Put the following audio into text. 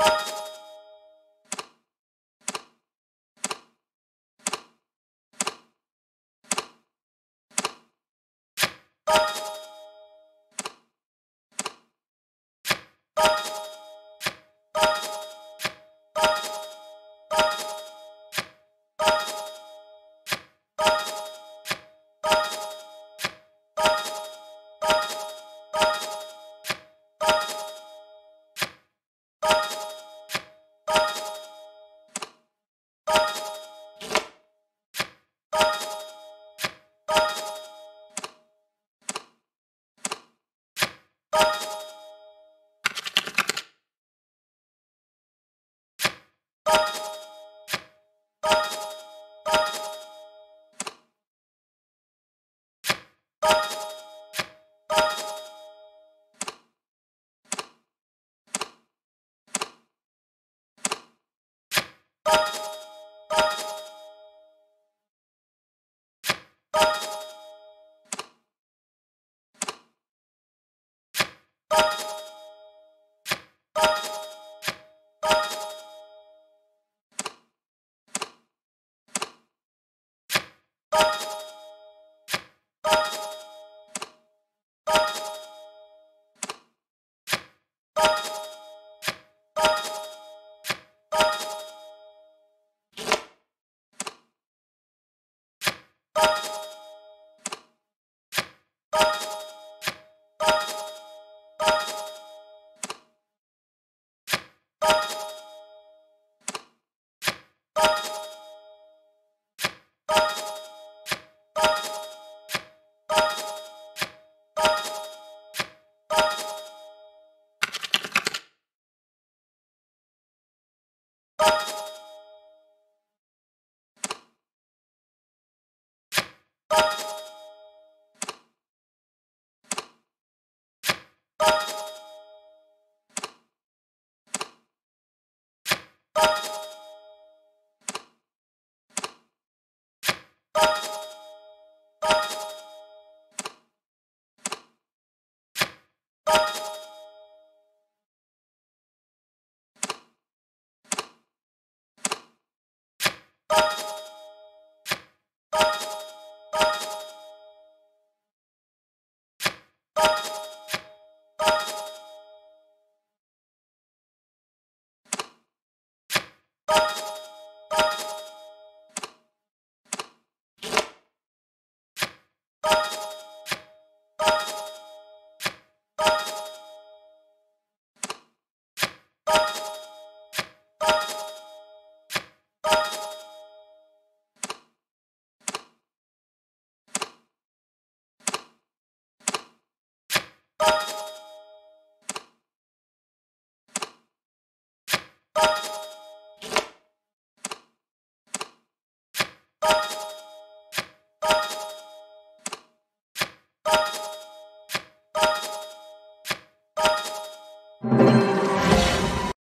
you.